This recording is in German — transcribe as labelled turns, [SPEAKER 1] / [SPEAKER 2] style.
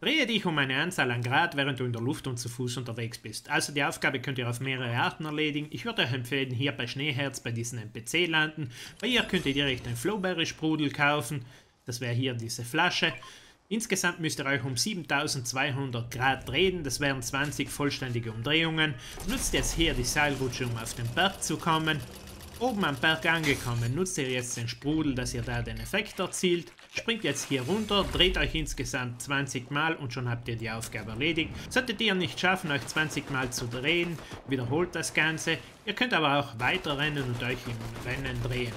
[SPEAKER 1] Drehe dich um eine Anzahl an Grad, während du in der Luft und zu Fuß unterwegs bist. Also die Aufgabe könnt ihr auf mehrere Arten erledigen. Ich würde euch empfehlen, hier bei Schneeherz bei diesem NPC landen. Bei ihr könnt ihr direkt ein Flowberry-Sprudel kaufen. Das wäre hier diese Flasche. Insgesamt müsst ihr euch um 7200 Grad drehen, das wären 20 vollständige Umdrehungen. Nutzt jetzt hier die Seilrutsche, um auf den Berg zu kommen. Oben am Berg angekommen, nutzt ihr jetzt den Sprudel, dass ihr da den Effekt erzielt. Springt jetzt hier runter, dreht euch insgesamt 20 Mal und schon habt ihr die Aufgabe erledigt. Solltet ihr nicht schaffen, euch 20 Mal zu drehen, wiederholt das Ganze. Ihr könnt aber auch weiter rennen und euch im Rennen drehen.